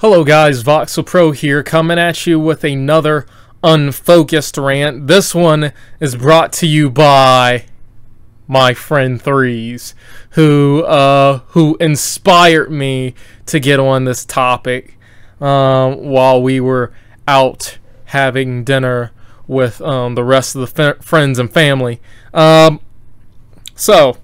Hello guys, Voxel Pro here, coming at you with another unfocused rant. This one is brought to you by my friend Threes, who uh, who inspired me to get on this topic um, while we were out having dinner with um, the rest of the friends and family. Um, so,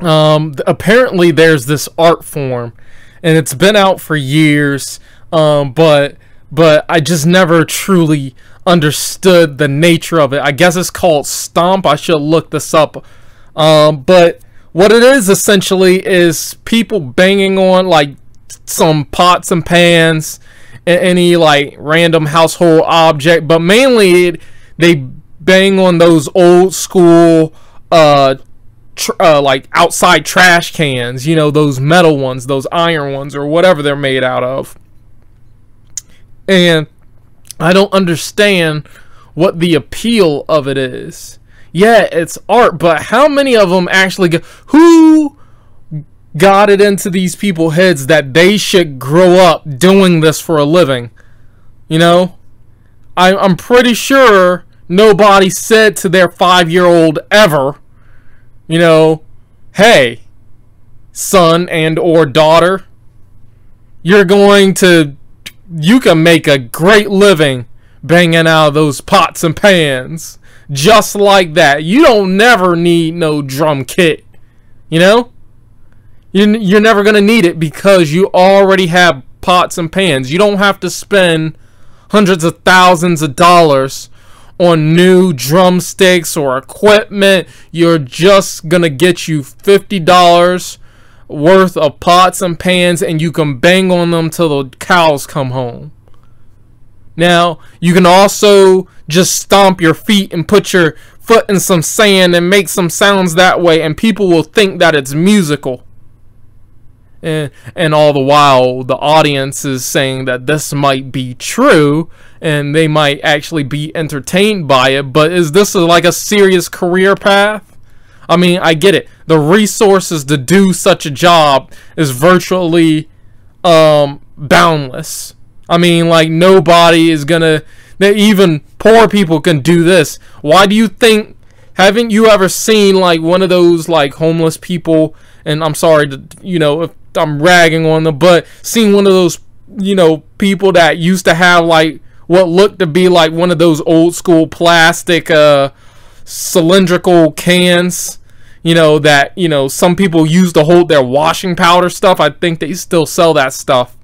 um, apparently, there's this art form and it's been out for years. Um, but but I just never truly understood the nature of it. I guess it's called stomp. I should look this up. Um, but what it is essentially is people banging on like some pots and pans and any like random household object, but mainly they bang on those old school uh uh, like outside trash cans, you know, those metal ones, those iron ones, or whatever they're made out of. And I don't understand what the appeal of it is. Yeah, it's art, but how many of them actually go? Who got it into these people's heads that they should grow up doing this for a living? You know, I, I'm pretty sure nobody said to their five year old ever you know, hey, son and or daughter, you're going to you can make a great living banging out those pots and pans just like that. You don't never need no drum kit. You know? You're never going to need it because you already have pots and pans. You don't have to spend hundreds of thousands of dollars on new drumsticks or equipment. You're just going to get you $50 worth of pots and pans and you can bang on them till the cows come home. Now, you can also just stomp your feet and put your foot in some sand and make some sounds that way, and people will think that it's musical and and all the while the audience is saying that this might be true and they might actually be entertained by it but is this like a serious career path? I mean i get it. The resources to do such a job is virtually um boundless. I mean like nobody is gonna even poor people can do this. Why do you think haven't you ever seen like one of those like homeless people and I'm sorry to you know if I'm ragging on them, but seeing one of those, you know, people that used to have like what looked to be like one of those old school plastic uh cylindrical cans you know that you know some people use to hold their washing powder stuff i think they still sell that stuff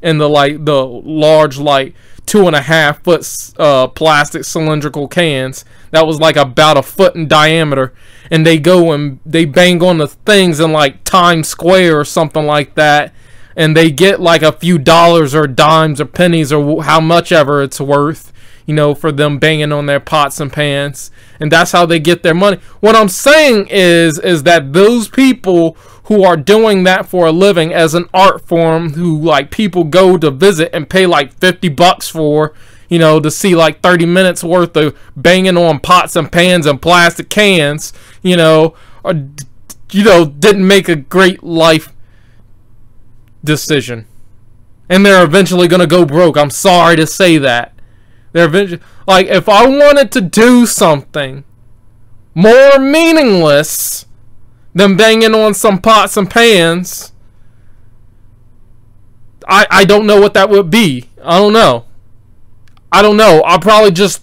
in the like the large like two and a half foot uh, plastic cylindrical cans. That was like about a foot in diameter and they go and they bang on the things in like Times Square or something like that and they get like a few dollars or dimes or pennies or how much ever it's worth you know for them banging on their pots and pans and that's how they get their money. What i'm saying is is that those people who are doing that for a living as an art form who like people go to visit and pay like 50 bucks for you know to see like 30 minutes worth of banging on pots and pans and plastic cans you know or you know didn't make a great life decision and they're eventually going to go broke i'm sorry to say that they're eventually like if i wanted to do something more meaningless than banging on some pots and pans. I I don't know what that would be. I don't know. I don't know. I'll probably just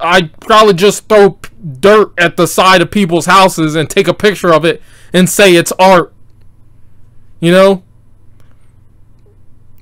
I'd probably just throw dirt at the side of people's houses and take a picture of it and say it's art. You know?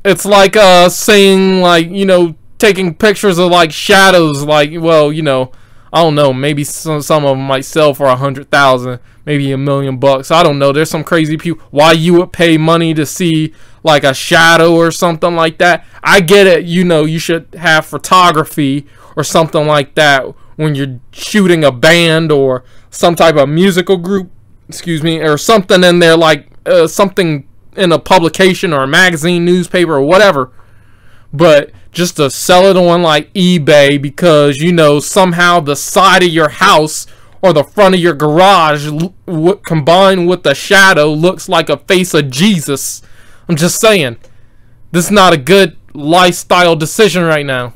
It's like uh saying like, you know, taking pictures of like shadows like well, you know, I don't know, maybe some some of them might sell for a hundred thousand maybe a million bucks. I don't know. There's some crazy people. Why you would pay money to see like a shadow or something like that? I get it. You know, you should have photography or something like that when you're shooting a band or some type of musical group. Excuse me, or something in there like uh, something in a publication or a magazine, newspaper, or whatever. But just to sell it on like eBay because you know somehow the side of your house or the front of your garage combined with the shadow looks like a face of Jesus. I'm just saying. This is not a good lifestyle decision right now.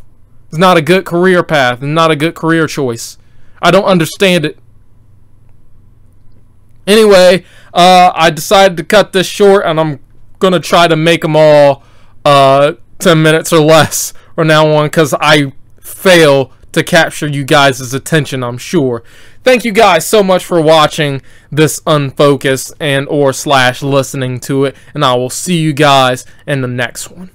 It's not a good career path and not a good career choice. I don't understand it. Anyway, uh, I decided to cut this short and I'm going to try to make them all uh, 10 minutes or less from now on because I fail to capture you guys' attention, I'm sure. Thank you guys so much for watching this unfocused and or slash listening to it, and I will see you guys in the next one.